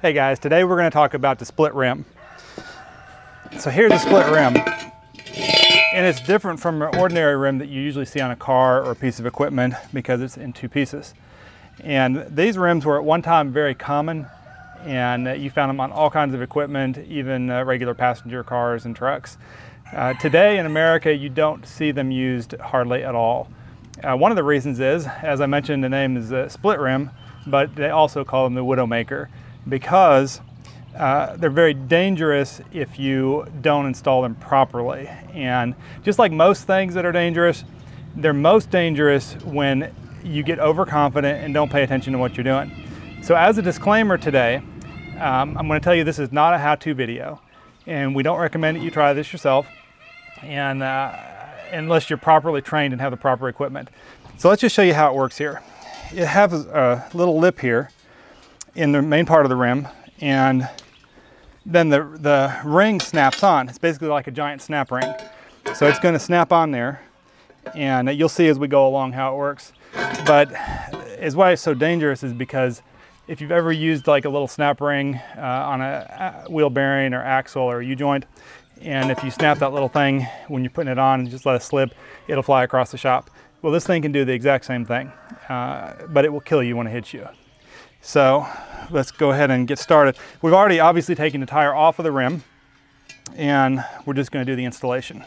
Hey guys, today we're going to talk about the split rim. So here's a split rim. And it's different from an ordinary rim that you usually see on a car or a piece of equipment because it's in two pieces. And these rims were at one time very common and you found them on all kinds of equipment, even uh, regular passenger cars and trucks. Uh, today in America, you don't see them used hardly at all. Uh, one of the reasons is, as I mentioned, the name is a split rim, but they also call them the Widowmaker because uh, they're very dangerous if you don't install them properly. And just like most things that are dangerous, they're most dangerous when you get overconfident and don't pay attention to what you're doing. So as a disclaimer today, um, I'm going to tell you this is not a how-to video, and we don't recommend that you try this yourself, and uh, unless you're properly trained and have the proper equipment. So let's just show you how it works here. It has a little lip here in the main part of the rim and then the, the ring snaps on. It's basically like a giant snap ring. So it's gonna snap on there and you'll see as we go along how it works. But is why it's so dangerous is because if you've ever used like a little snap ring uh, on a wheel bearing or axle or U-joint, and if you snap that little thing when you're putting it on and just let it slip, it'll fly across the shop. Well, this thing can do the exact same thing, uh, but it will kill you when it hits you. So let's go ahead and get started. We've already obviously taken the tire off of the rim and we're just gonna do the installation.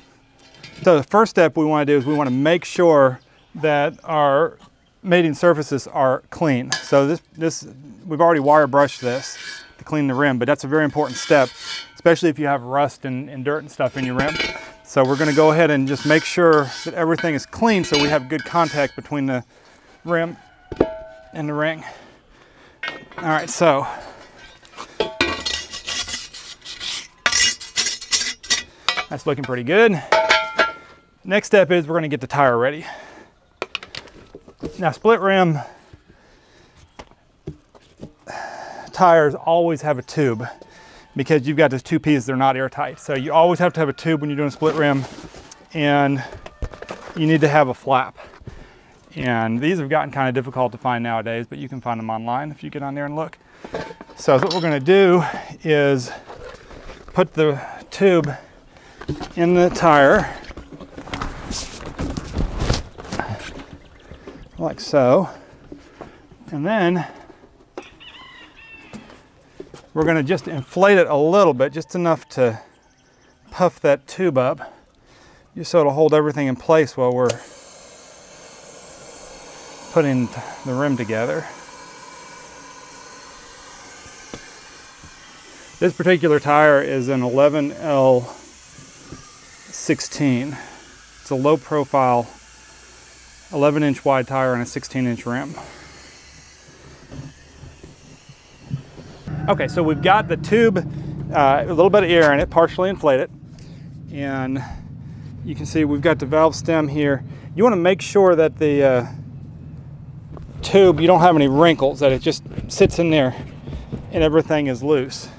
So the first step we wanna do is we wanna make sure that our mating surfaces are clean. So this, this we've already wire brushed this to clean the rim, but that's a very important step, especially if you have rust and, and dirt and stuff in your rim. So we're gonna go ahead and just make sure that everything is clean so we have good contact between the rim and the ring. All right, so that's looking pretty good. Next step is we're gonna get the tire ready. Now split rim tires always have a tube because you've got those two pieces, they're not airtight. So you always have to have a tube when you're doing a split rim and you need to have a flap. And these have gotten kind of difficult to find nowadays, but you can find them online if you get on there and look. So what we're gonna do is put the tube in the tire, like so. And then we're gonna just inflate it a little bit, just enough to puff that tube up, just so it'll hold everything in place while we're putting the rim together. This particular tire is an 11L16. It's a low profile 11 inch wide tire and a 16 inch rim. Okay, so we've got the tube, uh, a little bit of air in it, partially inflated. And you can see we've got the valve stem here. You wanna make sure that the uh, tube, you don't have any wrinkles, that it just sits in there and everything is loose.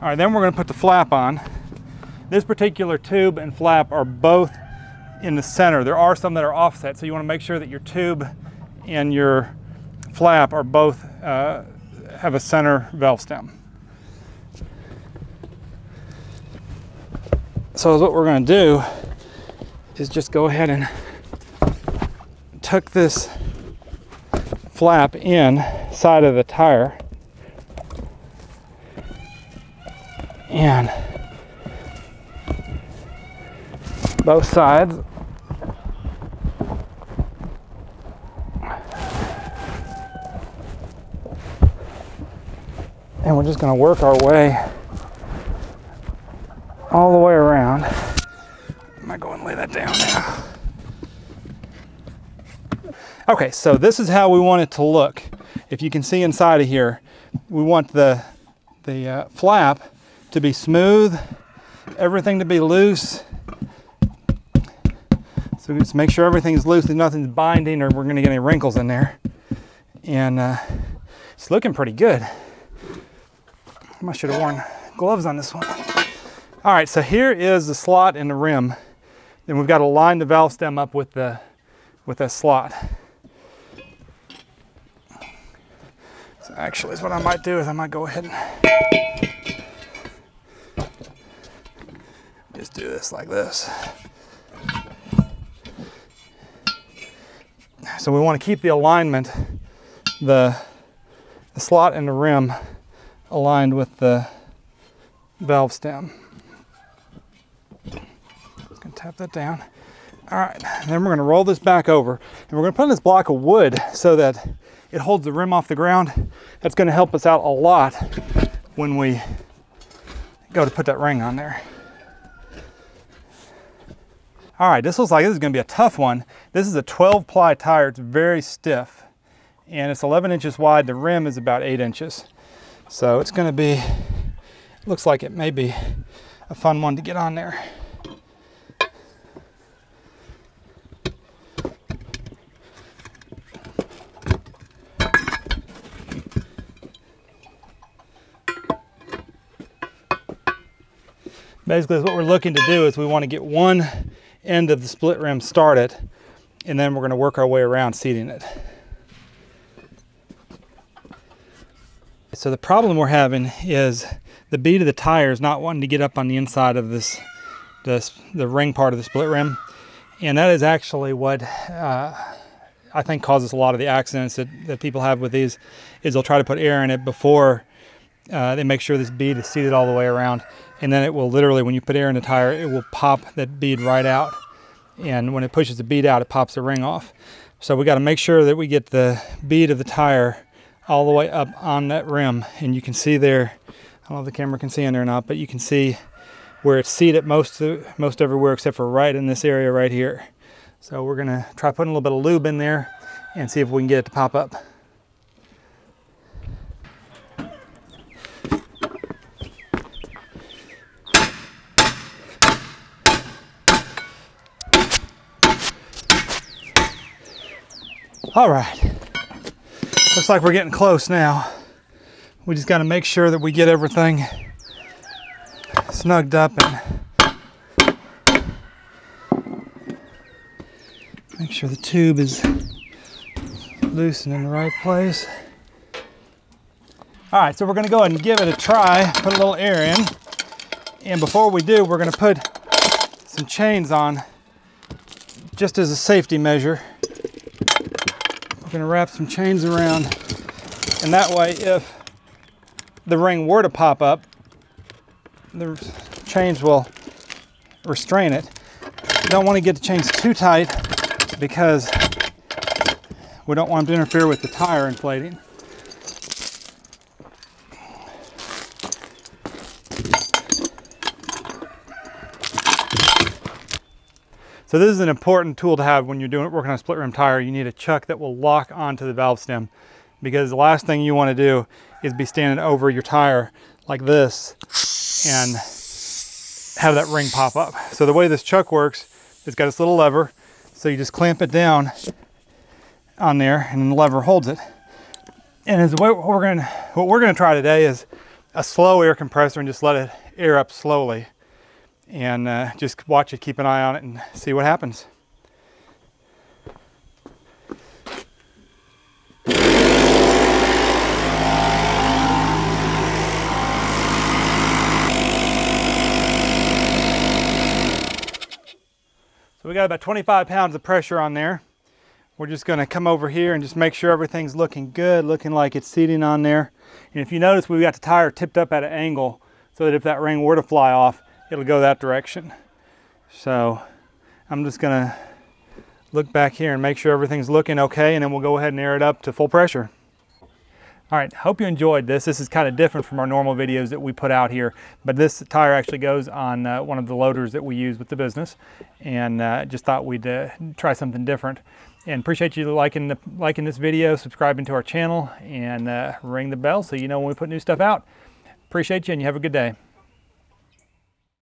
All right, then we're gonna put the flap on. This particular tube and flap are both in the center. There are some that are offset, so you wanna make sure that your tube and your flap are both, uh, have a center valve stem. So what we're gonna do is just go ahead and tuck this flap in side of the tire and both sides and we're just going to work our way all the way around. I might go and lay that down now. Okay, so this is how we want it to look. If you can see inside of here, we want the, the uh, flap to be smooth, everything to be loose. So just make sure everything's loose, and nothing's binding or we're gonna get any wrinkles in there. And uh, it's looking pretty good. I should have worn gloves on this one. All right, so here is the slot in the rim. Then we've got to line the valve stem up with the with that slot. Actually is what I might do is I might go ahead and just do this like this. So we want to keep the alignment, the, the slot and the rim aligned with the valve stem. Just gonna tap that down. All right, then we're gonna roll this back over and we're gonna put in this block of wood so that it holds the rim off the ground. That's gonna help us out a lot when we go to put that ring on there. All right, this looks like this is gonna be a tough one. This is a 12 ply tire, it's very stiff and it's 11 inches wide. The rim is about eight inches. So it's gonna be, looks like it may be a fun one to get on there. Basically, what we're looking to do is we want to get one end of the split rim started, and then we're going to work our way around seating it. So the problem we're having is the bead of the tire is not wanting to get up on the inside of this, the ring part of the split rim. And that is actually what uh, I think causes a lot of the accidents that, that people have with these is they'll try to put air in it before uh, they make sure this bead is seated all the way around. And then it will literally, when you put air in the tire, it will pop that bead right out. And when it pushes the bead out, it pops the ring off. So we got to make sure that we get the bead of the tire all the way up on that rim. And you can see there, I don't know if the camera can see in there or not, but you can see where it's seated most, most everywhere except for right in this area right here. So we're gonna try putting a little bit of lube in there and see if we can get it to pop up. All right, looks like we're getting close now. We just gotta make sure that we get everything snugged up and make sure the tube is loose and in the right place. All right, so we're gonna go ahead and give it a try, put a little air in. And before we do, we're gonna put some chains on just as a safety measure gonna wrap some chains around. And that way if the ring were to pop up the chains will restrain it. Don't want to get the chains too tight because we don't want them to interfere with the tire inflating So this is an important tool to have when you're doing working on a split rim tire. You need a chuck that will lock onto the valve stem because the last thing you want to do is be standing over your tire like this and have that ring pop up. So the way this chuck works, it's got this little lever. So you just clamp it down on there and the lever holds it. And as what we're gonna what we're gonna try today is a slow air compressor and just let it air up slowly and uh, just watch it, keep an eye on it, and see what happens. So we got about 25 pounds of pressure on there. We're just gonna come over here and just make sure everything's looking good, looking like it's seating on there. And if you notice, we've got the tire tipped up at an angle so that if that ring were to fly off, it'll go that direction. So I'm just gonna look back here and make sure everything's looking okay and then we'll go ahead and air it up to full pressure. All right, hope you enjoyed this. This is kind of different from our normal videos that we put out here, but this tire actually goes on uh, one of the loaders that we use with the business and uh, just thought we'd uh, try something different. And appreciate you liking, the, liking this video, subscribing to our channel, and uh, ring the bell so you know when we put new stuff out. Appreciate you and you have a good day.